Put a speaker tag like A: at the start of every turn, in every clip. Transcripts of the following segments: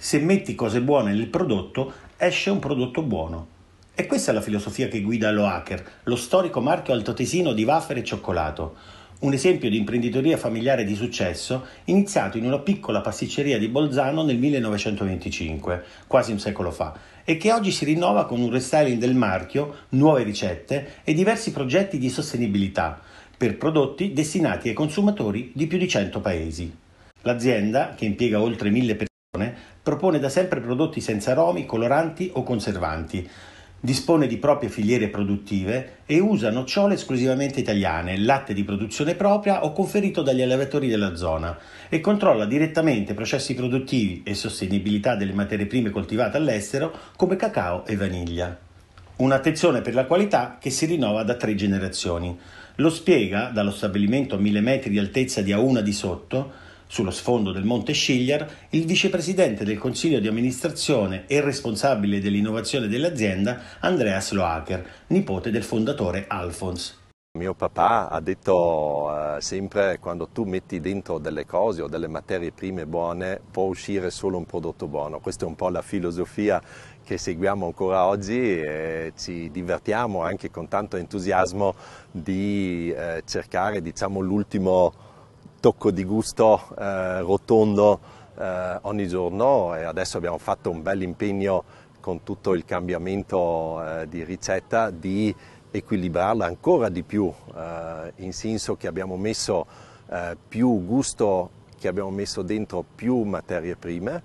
A: Se metti cose buone nel prodotto, esce un prodotto buono. E questa è la filosofia che guida lo Hacker, lo storico marchio altoatesino di wafer e cioccolato. Un esempio di imprenditoria familiare di successo iniziato in una piccola pasticceria di Bolzano nel 1925, quasi un secolo fa, e che oggi si rinnova con un restyling del marchio, nuove ricette e diversi progetti di sostenibilità per prodotti destinati ai consumatori di più di 100 paesi. L'azienda, che impiega oltre mille persone, propone da sempre prodotti senza aromi, coloranti o conservanti, Dispone di proprie filiere produttive e usa nocciole esclusivamente italiane, latte di produzione propria o conferito dagli allevatori della zona e controlla direttamente processi produttivi e sostenibilità delle materie prime coltivate all'estero come cacao e vaniglia. Un'attenzione per la qualità che si rinnova da tre generazioni. Lo spiega dallo stabilimento a mille metri di altezza di Auna di Sotto sullo sfondo del Monte Scigliar, il vicepresidente del consiglio di amministrazione e responsabile dell'innovazione dell'azienda, Andreas Loacker, nipote del fondatore Alfons.
B: Mio papà ha detto uh, sempre quando tu metti dentro delle cose o delle materie prime buone può uscire solo un prodotto buono. Questa è un po' la filosofia che seguiamo ancora oggi e ci divertiamo anche con tanto entusiasmo di eh, cercare diciamo, l'ultimo tocco di gusto eh, rotondo eh, ogni giorno e adesso abbiamo fatto un bel impegno con tutto il cambiamento eh, di ricetta di equilibrarla ancora di più, eh, in senso che abbiamo messo eh, più gusto, che abbiamo messo dentro più materie prime,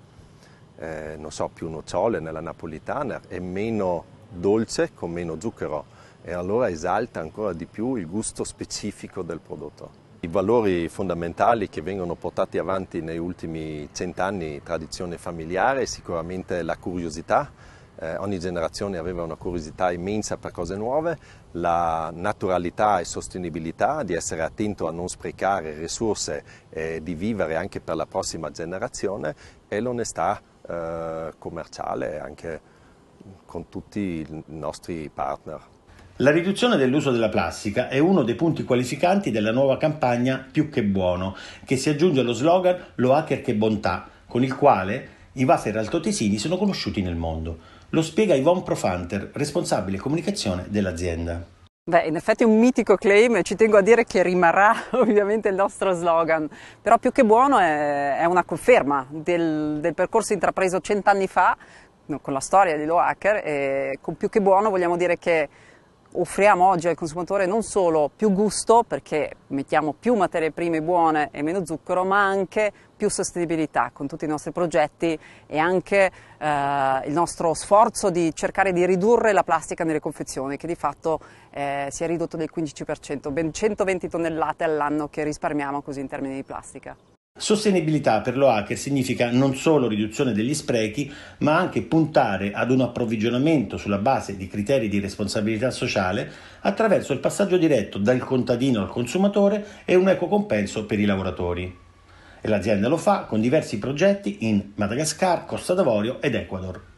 B: eh, non so, più nocciole nella napolitana e meno dolce con meno zucchero e allora esalta ancora di più il gusto specifico del prodotto. I valori fondamentali che vengono portati avanti negli ultimi cent'anni, tradizione familiare, sicuramente la curiosità, eh, ogni generazione aveva una curiosità immensa per cose nuove, la naturalità e sostenibilità, di essere attento a non sprecare risorse e di vivere anche per la prossima generazione e l'onestà eh, commerciale anche con tutti i nostri partner.
A: La riduzione dell'uso della plastica è uno dei punti qualificanti della nuova campagna Più che buono, che si aggiunge allo slogan Lo hacker che bontà, con il quale i wafer altoatesini sono conosciuti nel mondo. Lo spiega Yvonne Profanter, responsabile comunicazione dell'azienda.
C: Beh, in effetti è un mitico claim e ci tengo a dire che rimarrà ovviamente il nostro slogan, però più che buono è, è una conferma del, del percorso intrapreso cent'anni fa con la storia di Lo Hacker e con più che buono vogliamo dire che offriamo oggi al consumatore non solo più gusto, perché mettiamo più materie prime buone e meno zucchero, ma anche più sostenibilità con tutti i nostri progetti e anche eh, il nostro sforzo di cercare di ridurre la plastica nelle confezioni, che di fatto eh, si è ridotto del 15%, ben 120 tonnellate all'anno che risparmiamo così in termini di plastica.
A: Sostenibilità per lo hacker significa non solo riduzione degli sprechi, ma anche puntare ad un approvvigionamento sulla base di criteri di responsabilità sociale attraverso il passaggio diretto dal contadino al consumatore e un equo compenso per i lavoratori. E l'azienda lo fa con diversi progetti in Madagascar, Costa d'Avorio ed Ecuador.